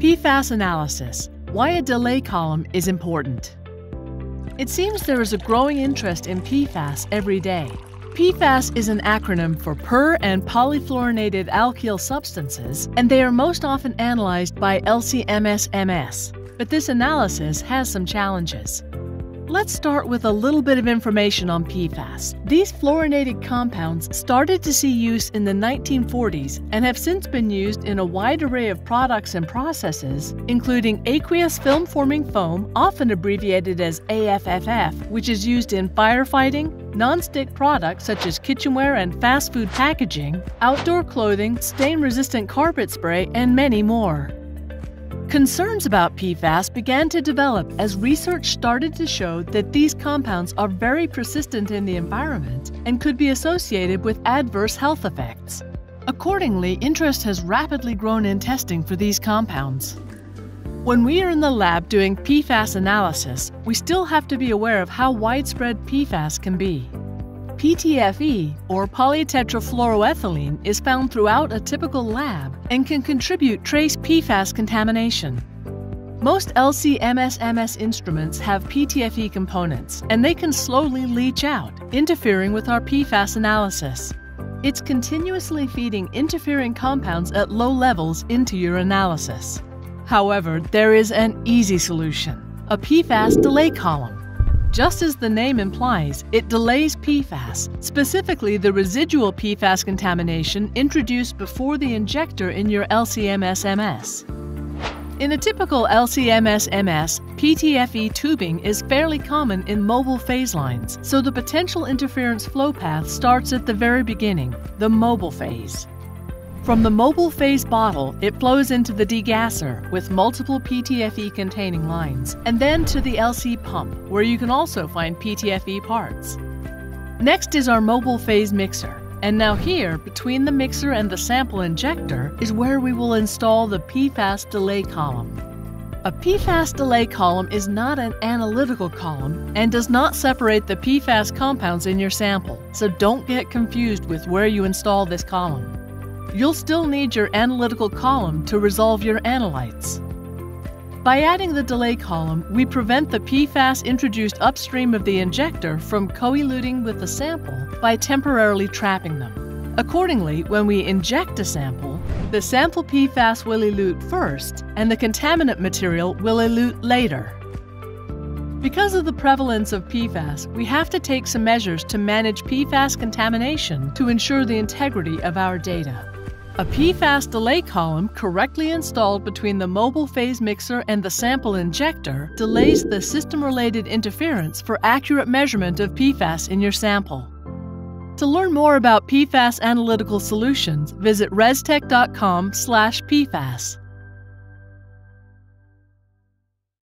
PFAS analysis why a delay column is important. It seems there is a growing interest in PFAS every day. PFAS is an acronym for per and polyfluorinated alkyl substances, and they are most often analyzed by LCMS-MS. But this analysis has some challenges. Let's start with a little bit of information on PFAS. These fluorinated compounds started to see use in the 1940s and have since been used in a wide array of products and processes, including aqueous film forming foam, often abbreviated as AFFF, which is used in firefighting, non-stick products such as kitchenware and fast food packaging, outdoor clothing, stain resistant carpet spray, and many more. Concerns about PFAS began to develop as research started to show that these compounds are very persistent in the environment and could be associated with adverse health effects. Accordingly, interest has rapidly grown in testing for these compounds. When we are in the lab doing PFAS analysis, we still have to be aware of how widespread PFAS can be. PTFE, or polytetrafluoroethylene, is found throughout a typical lab and can contribute trace PFAS contamination. Most LC-MS-MS instruments have PTFE components, and they can slowly leach out, interfering with our PFAS analysis. It's continuously feeding interfering compounds at low levels into your analysis. However, there is an easy solution, a PFAS delay column. Just as the name implies, it delays PFAS, specifically the residual PFAS contamination introduced before the injector in your LCMS-MS. In a typical LCMS-MS, PTFE tubing is fairly common in mobile phase lines, so the potential interference flow path starts at the very beginning, the mobile phase. From the mobile phase bottle, it flows into the degasser with multiple PTFE containing lines, and then to the LC pump, where you can also find PTFE parts. Next is our mobile phase mixer. And now here, between the mixer and the sample injector, is where we will install the PFAS delay column. A PFAS delay column is not an analytical column and does not separate the PFAS compounds in your sample, so don't get confused with where you install this column. You'll still need your analytical column to resolve your analytes. By adding the delay column, we prevent the PFAS introduced upstream of the injector from co-eluting with the sample by temporarily trapping them. Accordingly, when we inject a sample, the sample PFAS will elute first and the contaminant material will elute later. Because of the prevalence of PFAS, we have to take some measures to manage PFAS contamination to ensure the integrity of our data. A PFAS delay column correctly installed between the mobile phase mixer and the sample injector delays the system-related interference for accurate measurement of PFAS in your sample. To learn more about PFAS analytical solutions, visit restek.com/pfas.